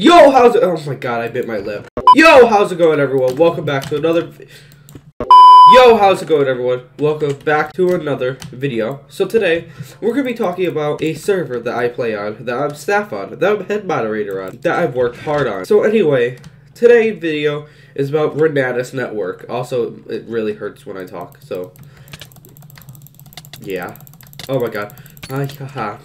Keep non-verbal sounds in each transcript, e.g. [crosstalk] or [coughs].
Yo, how's it? Oh my god, I bit my lip. Yo, how's it going, everyone? Welcome back to another. Yo, how's it going, everyone? Welcome back to another video. So today, we're gonna be talking about a server that I play on, that I'm staff on, that I'm head moderator on, that I've worked hard on. So anyway, today's video is about Renatus Network. Also, it really hurts when I talk. So, yeah. Oh my god. Ay, haha.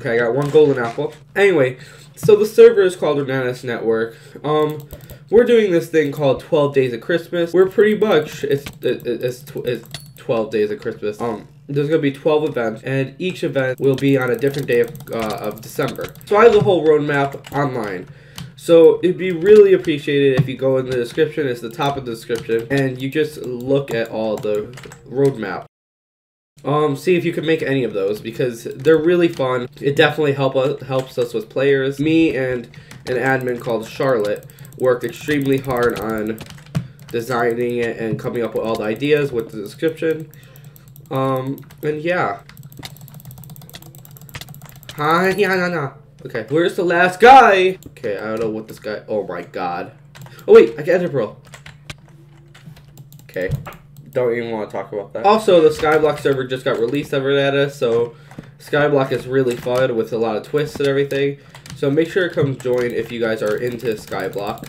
Okay, I got one golden apple. Anyway, so the server is called Renatus Network. Um, we're doing this thing called 12 Days of Christmas. We're pretty much it's it, it- it's, it's 12 Days of Christmas. Um, there's gonna be 12 events, and each event will be on a different day of uh, of December. So I have the whole roadmap online. So it'd be really appreciated if you go in the description. It's the top of the description, and you just look at all the roadmap. Um, see if you can make any of those because they're really fun. It definitely help us, helps us with players. Me and an admin called Charlotte worked extremely hard on designing it and coming up with all the ideas with the description. Um, and yeah. Hi, yeah, no, no. Okay, where's the last guy? Okay, I don't know what this guy. Oh my god. Oh wait, I can enter pearl. Okay don't even want to talk about that. Also, the Skyblock server just got released over at us, so Skyblock is really fun with a lot of twists and everything. So make sure to come join if you guys are into Skyblock.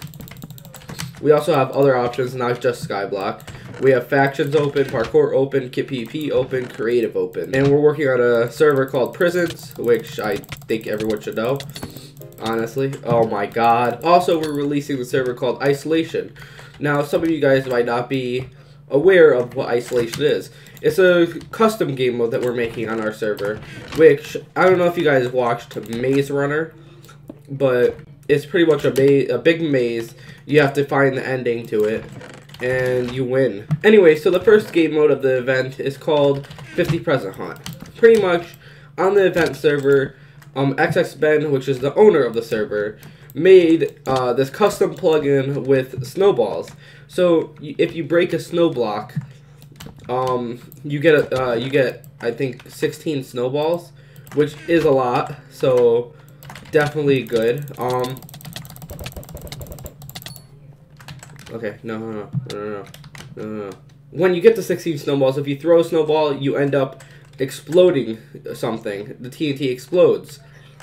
We also have other options, not just Skyblock. We have factions open, parkour open, kit PvP open, creative open. And we're working on a server called Prisons, which I think everyone should know. Honestly. Oh my god. Also, we're releasing the server called Isolation. Now, some of you guys might not be aware of what isolation is. It's a custom game mode that we're making on our server, which I don't know if you guys watched Maze Runner, but it's pretty much a, ma- a big maze. You have to find the ending to it, and you win. Anyway, so the first game mode of the event is called 50 Present Hunt. Pretty much on the event server, um, XXBen, which is the owner of the server, made uh, this custom plugin with snowballs. So if you break a snow block, um, you get a uh, you get I think 16 snowballs, which is a lot. So definitely good. Um. Okay, no, no, no, no, no, no, no. When you get the 16 snowballs, if you throw a snowball, you end up exploding something. The TNT explodes.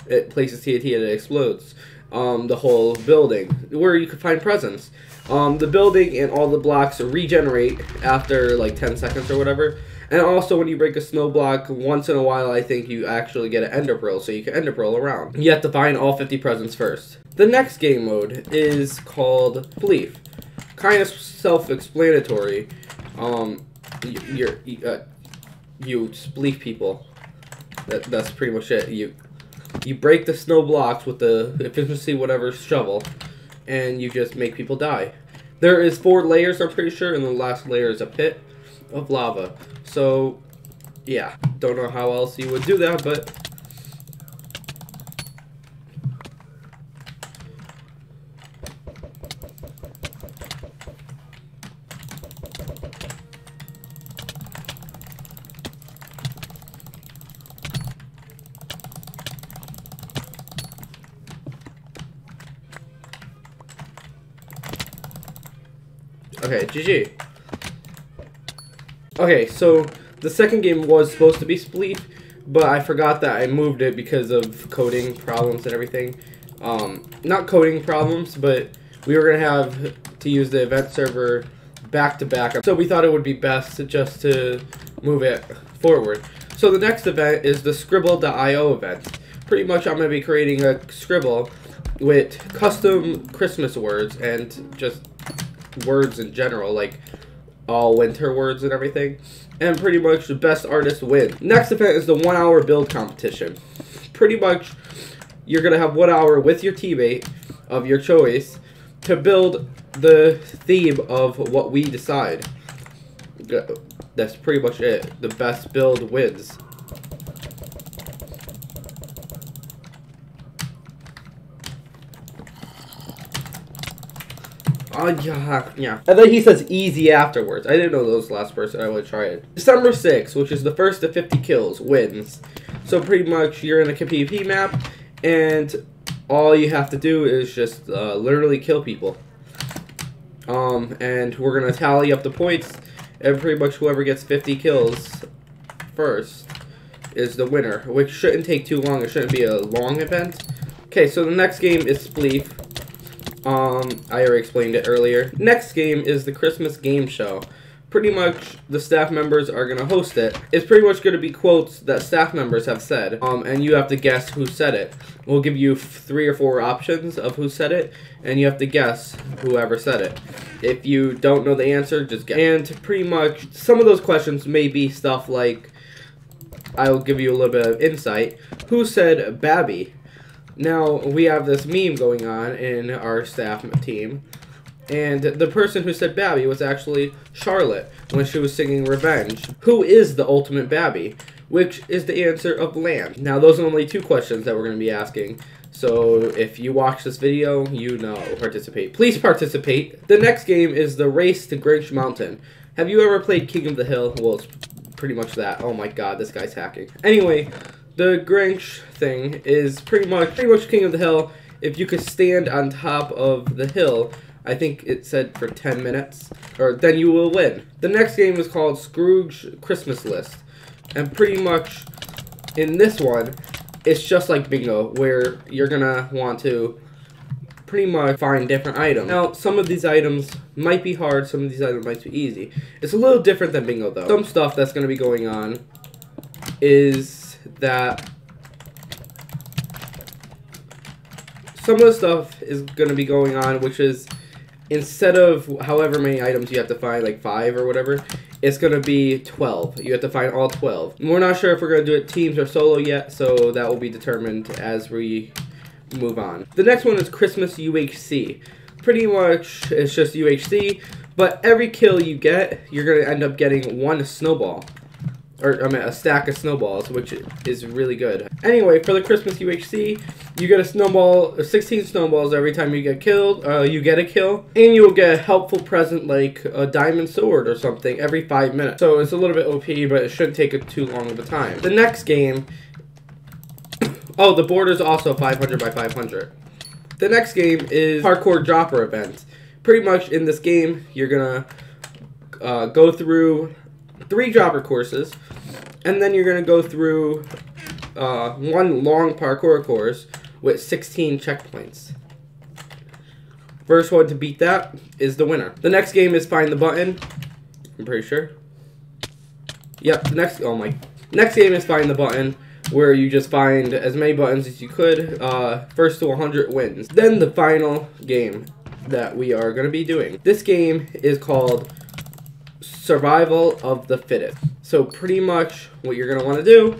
It places TNT and it explodes um, the whole building, where you can find presents. Um, the building and all the blocks regenerate after like 10 seconds or whatever. And also, when you break a snow block, once in a while, I think you actually get an ender pearl, so you can ender pearl around. You have to find all 50 presents first. The next game mode is called Spleef. Kind of self-explanatory. Um, you're, y- uh, you spleef people. That, that's pretty much it. You you break the snow blocks with the efficiency whatever shovel, and you just make people die. There is four layers, I'm pretty sure, and the last layer is a pit of lava. So, yeah, don't know how else you would do that, but Okay, GG. Okay, so the second game was supposed to be Spleef, but I forgot that I moved it because of coding problems and everything. Um, not coding problems, but we were gonna have to use the event server back to back. So we thought it would be best to just to move it forward. So the next event is the Skribbl.io event. Pretty much I'm gonna be creating a Skribbl with custom Christmas words and just words in general, like all winter words and everything. And pretty much the best artist win. Next event is the one hour build competition. Pretty much you're gonna have one hour with your teammate of your choice to build the theme of what we decide. That's pretty much it. The best build wins. Oh yeah, yeah. And then he says easy afterwards. I didn't know those last person. I would try it. December 6th, which is the first to 50 kills, wins. So pretty much you're in a PvP map, and all you have to do is just uh, literally kill people. Um, and we're gonna tally up the points. And pretty much whoever gets 50 kills first is the winner, which shouldn't take too long. It shouldn't be a long event. Okay, so the next game is Spleef. Um, I already explained it earlier. Next game is the Christmas Game Show pretty much the staff members are going to host it. It's pretty much going to be quotes that staff members have said, um, and you have to guess who said it. We'll give you three or four options of who said it, and you have to guess whoever said it. If you don't know the answer, just guess. And pretty much, some of those questions may be stuff like, I'll give you a little bit of insight. Who said Babby? Now, we have this meme going on in our staff team and the person who said Babby was actually Charlotte when she was singing Revenge. Who is the ultimate Babby? Which is the answer of Land. Now, those are only two questions that we're going to be asking. So if you watch this video, you know, participate. Please participate. The next game is the Race to Grinch Mountain. Have you ever played King of the Hill? Well, it's pretty much that. Oh my god, this guy's hacking. Anyway, the Grinch thing is pretty much pretty much King of the Hill. If you could stand on top of the hill I think it said for 10 minutes, or then you will win. The next game is called Scrooge Christmas List. And pretty much in this one, it's just like bingo, where you're gonna want to pretty much find different items. Now, some of these items might be hard, some of these items might be easy. It's a little different than bingo though. Some stuff that's gonna be going on is that some of the stuff is going to be going on, which is instead of however many items you have to find, like five or whatever, it's going to be 12. You have to find all 12. We're not sure if we're going to do it teams or solo yet, so that will be determined as we move on. The next one is Christmas UHC. Pretty much, it's just UHC, but every kill you get, you're going to end up getting one snowball or I mean a stack of snowballs, which is really good. Anyway, for the Christmas UHC, you get a snowball, 16 snowballs every time you get killed, uh, you get a kill, and you will get a helpful present like a diamond sword or something every five minutes. So it's a little bit OP, but it shouldn't take too long of a time. The next game, [coughs] oh, the board is also 500 by 500. The next game is Parkour Dropper Event. Pretty much in this game, you're gonna uh, go through three dropper courses, and then you're going to go through uh, one long parkour course with 16 checkpoints. First one to beat that is the winner. The next game is Find the Button. I'm pretty sure. Yep, next, oh my, next game is Find the Button, where you just find as many buttons as you could. Uh, first to 100 wins. Then the final game that we are going to be doing. This game is called survival of the fittest. So pretty much what you're going to want to do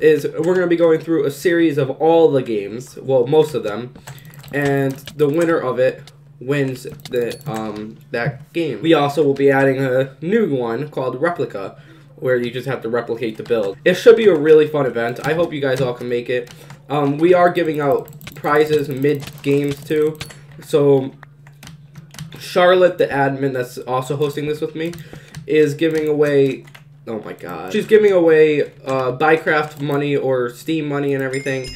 is we're going to be going through a series of all the games, well, most of them, and the winner of it wins the um, that game. We also will be adding a new one called Replica, where you just have to replicate the build. It should be a really fun event. I hope you guys all can make it. Um, we are giving out prizes mid-games too, so Charlotte, the admin that's also hosting this with me, is giving away. Oh my god. She's giving away uh, Buycraft money or Steam money and everything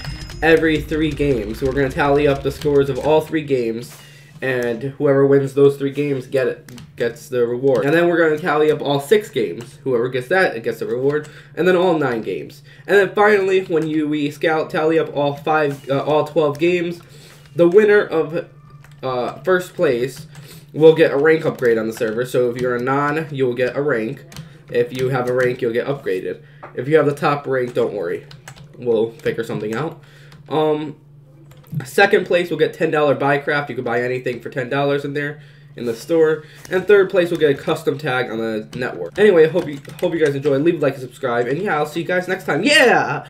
every three games. So we're going to tally up the scores of all three games. And whoever wins those three games get it, gets the reward. And then we're going to tally up all six games. Whoever gets that, it gets the reward. And then all nine games. And then finally, when you we scout tally up all five, uh, all twelve games, the winner of uh, first place will get a rank upgrade on the server. So if you're a non, you'll get a rank. If you have a rank, you'll get upgraded. If you have the top rank, don't worry. We'll figure something out. Um, second place will get $10 Buycraft. You can buy anything for $10 in there in the store. And third place will get a custom tag on the network. Anyway, hope you hope you guys enjoy. Leave a like and subscribe. And yeah, I'll see you guys next time. Yeah!